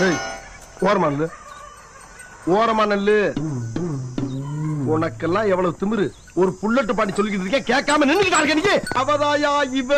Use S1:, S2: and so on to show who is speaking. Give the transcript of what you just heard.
S1: ஏய் ஓரமா நில்லு. ஓரமா நில்லு. உனக்கெல்லாம் எவ்வளவு திமிரு? ஒரு புல்லட்டு பாட்டி சொல்லிக்கிட்டு இருக்கேன் கேட்காம நின்னுக்கிட்டா நீ. அவதாயா இவ?